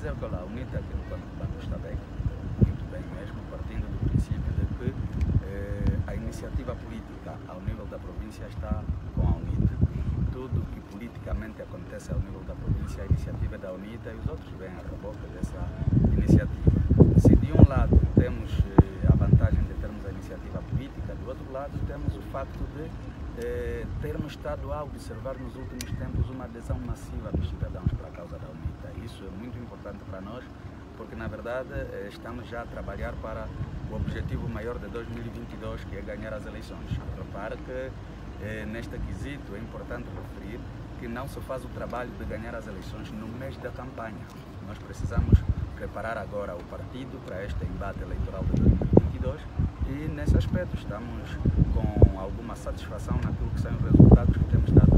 dizer que a UNITA aqui no Banco Banco está bem, muito bem mesmo, partindo do princípio de que eh, a iniciativa política ao nível da província está com a UNITA. Tudo que politicamente acontece ao nível da província, a iniciativa é da UNITA e os outros vêm a reboque dessa iniciativa. Se de um lado temos eh, a vantagem de termos a iniciativa política, do outro lado temos o facto de eh, termos estado a observar nos últimos tempos uma adesão massiva dos cidadãos para a causa da UNITA. Isso é muito importante para nós, porque na verdade eh, estamos já a trabalhar para o objetivo maior de 2022, que é ganhar as eleições. Repare que eh, neste quesito é importante referir que não se faz o trabalho de ganhar as eleições no mês da campanha. Nós precisamos preparar agora o partido para este embate eleitoral de 2022 e nesse aspecto estamos com alguma satisfação naquilo que são os resultados que temos estado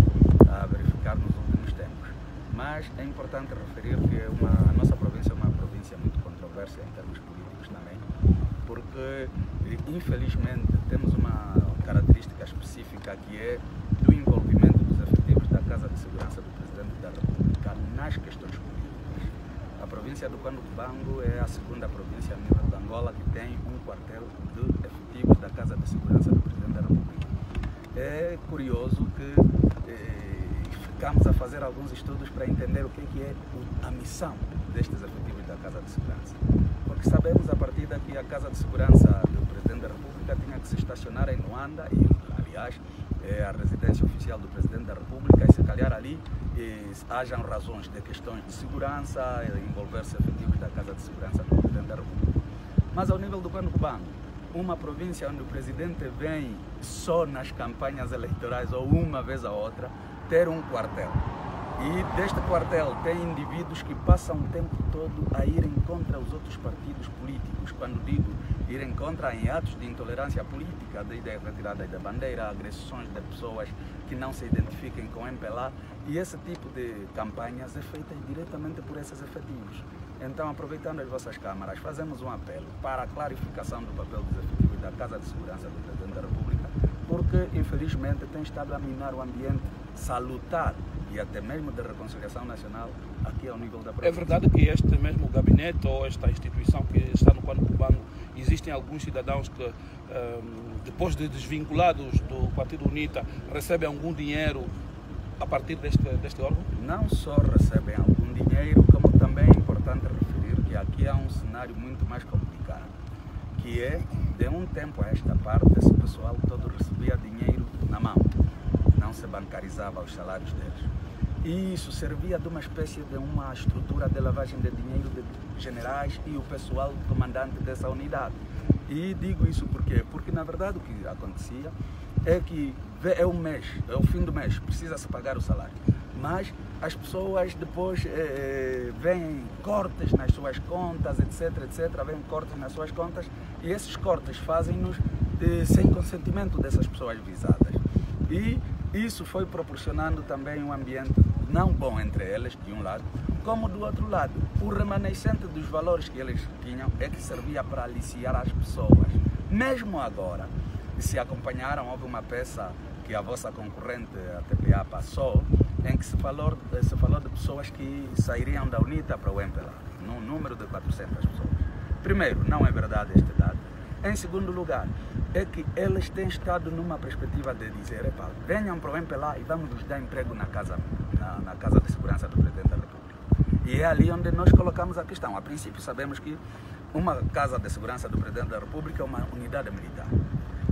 a verificar nos últimos tempos. Mas é importante referir que uma, a nossa província é uma província muito controversa em termos políticos também, porque infelizmente temos uma característica específica que é do envolvimento dos efetivos da Casa de Segurança do Presidente da República nas questões políticas. A província do Bango é a segunda província a nível Angola que tem um quartel de efetivos da Casa de Segurança do Presidente da República. É curioso que eh, ficamos a fazer alguns estudos para entender o que é, que é a missão destes efetivos da Casa de Segurança. Porque sabemos a partir daqui a Casa de Segurança do Presidente da República tinha que se estacionar em Luanda e, aliás, é a residência oficial do Presidente da República e se calhar ali eh, hajam razões de questões de segurança, envolver-se efetivos da Casa de Segurança do Presidente da República. Mas ao nível do Banco, uma província onde o Presidente vem só nas campanhas eleitorais ou uma vez a outra, ter um quartel. E deste quartel tem indivíduos que passam o tempo todo a irem contra os outros partidos políticos. Quando digo ir em contra em atos de intolerância política, desde a retirada da bandeira, agressões de pessoas que não se identifiquem com MPLA. E esse tipo de campanhas é feita diretamente por esses efetivos. Então, aproveitando as vossas câmaras, fazemos um apelo para a clarificação do papel dos efetivos da Casa de Segurança do Presidente da República, porque infelizmente tem estado a minar o ambiente salutar e até mesmo de reconciliação nacional aqui ao nível da província. É verdade que este mesmo gabinete ou esta instituição que está no Quadro Cubano, existem alguns cidadãos que, um, depois de desvinculados do Partido UNITA, recebem algum dinheiro a partir deste, deste órgão? Não só recebem algum dinheiro, como também é importante referir que aqui há um cenário muito mais complicado, é, de um tempo a esta parte, esse pessoal todo recebia dinheiro na mão, não se bancarizava os salários deles. E isso servia de uma espécie de uma estrutura de lavagem de dinheiro de generais e o pessoal comandante dessa unidade. E digo isso porque porque na verdade o que acontecia é que é o mês, é o fim do mês, precisa-se pagar o salário. Mas as pessoas depois eh, veem cortes nas suas contas, etc, etc, veem cortes nas suas contas e esses cortes fazem-nos eh, sem consentimento dessas pessoas visadas. E isso foi proporcionando também um ambiente não bom entre eles, de um lado, como do outro lado. O remanescente dos valores que eles tinham é que servia para aliciar as pessoas. Mesmo agora, se acompanharam, houve uma peça que a vossa concorrente, a TPA, passou, em que se falou, se falou de pessoas que sairiam da UNITA para o MPLA, num número de 400 pessoas. Primeiro, não é verdade este dado. Em segundo lugar, é que eles têm estado numa perspectiva de dizer, epa, venham para o MPLA e vamos nos dar emprego na casa, na, na casa de segurança do Presidente da República. E é ali onde nós colocamos a questão. A princípio sabemos que uma casa de segurança do Presidente da República é uma unidade militar.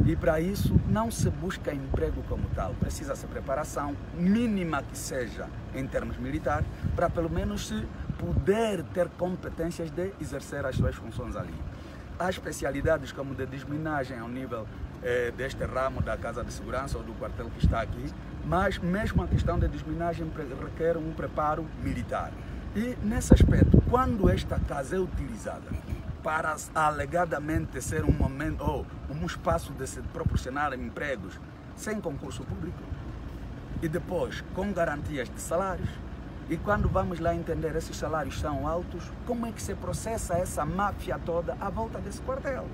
E para isso não se busca emprego como tal, precisa-se preparação mínima que seja em termos militares, para pelo menos se poder ter competências de exercer as suas funções ali. Há especialidades como de desminagem ao nível eh, deste ramo da Casa de Segurança ou do quartel que está aqui, mas mesmo a questão da desminagem requer um preparo militar. E nesse aspecto, quando esta casa é utilizada para alegadamente ser um momento ou um espaço de se proporcionar empregos sem concurso público e depois com garantias de salários, e quando vamos lá entender esses salários são altos, como é que se processa essa máfia toda à volta desse quartel?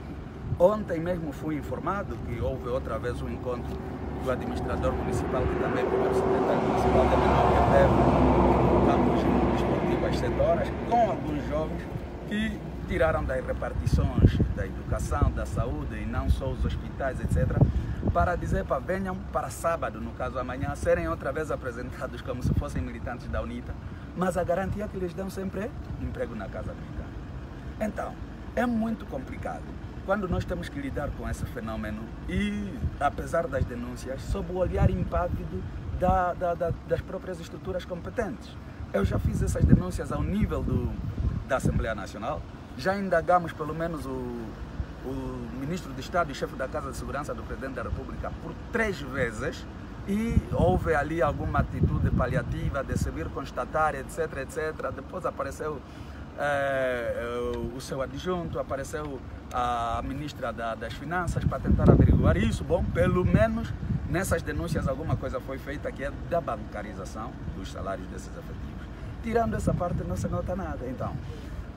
Ontem mesmo fui informado que houve outra vez um encontro do administrador municipal, que também foi o secretário municipal de Menor que teve às 7 horas, com alguns jovens que tiraram das repartições da educação, da saúde e não só os hospitais, etc., para dizer para venham para sábado, no caso amanhã, serem outra vez apresentados como se fossem militantes da UNITA, mas a garantia que lhes dão sempre é emprego na Casa Militar. Então, é muito complicado quando nós temos que lidar com esse fenômeno e, apesar das denúncias, sob o olhar impávido da, da, da, das próprias estruturas competentes. Eu já fiz essas denúncias ao nível do, da Assembleia Nacional, já indagamos pelo menos o, o ministro de Estado e chefe da Casa de Segurança do Presidente da República por três vezes e houve ali alguma atitude paliativa de se vir constatar, etc, etc. Depois apareceu é, o seu adjunto, apareceu a ministra da, das Finanças para tentar averiguar isso. Bom, pelo menos nessas denúncias alguma coisa foi feita que é da bancarização dos salários desses efetivos. Tirando essa parte não se nota nada. Então,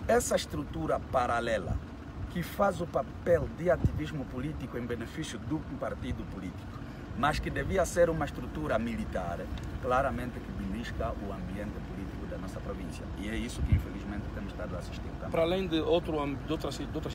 essa estrutura paralela que faz o papel de ativismo político em benefício do partido político, mas que devia ser uma estrutura militar, claramente que belisca o ambiente político da nossa província. E é isso que infelizmente temos estado a assistir também. Para além de, outro, de outras, de outras